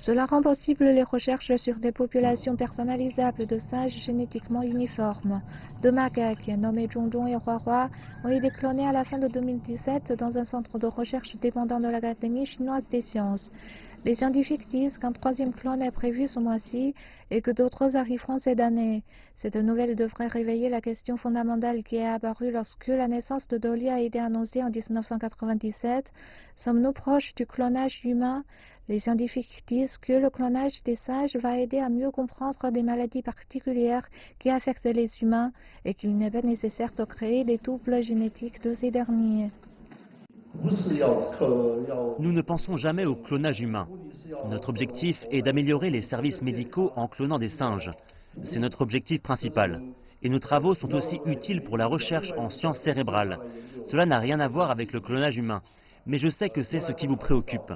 Cela rend possible les recherches sur des populations personnalisables de singes génétiquement uniformes. Deux macaques, nommés Zhongzhong et Huahua, ont été clonés à la fin de 2017 dans un centre de recherche dépendant de l'Académie chinoise des sciences. Les scientifiques disent qu'un troisième clone est prévu ce mois-ci et que d'autres arriveront cette année. Cette nouvelle devrait réveiller la question fondamentale qui est apparue lorsque la naissance de Dolly a été annoncée en 1997. Sommes-nous proches du clonage humain? Les scientifiques disent que le clonage des singes va aider à mieux comprendre des maladies particulières qui affectent les humains et qu'il n'est pas nécessaire de créer des doubles génétiques de ces derniers. Nous ne pensons jamais au clonage humain. Notre objectif est d'améliorer les services médicaux en clonant des singes. C'est notre objectif principal. Et nos travaux sont aussi utiles pour la recherche en sciences cérébrales. Cela n'a rien à voir avec le clonage humain. Mais je sais que c'est ce qui vous préoccupe.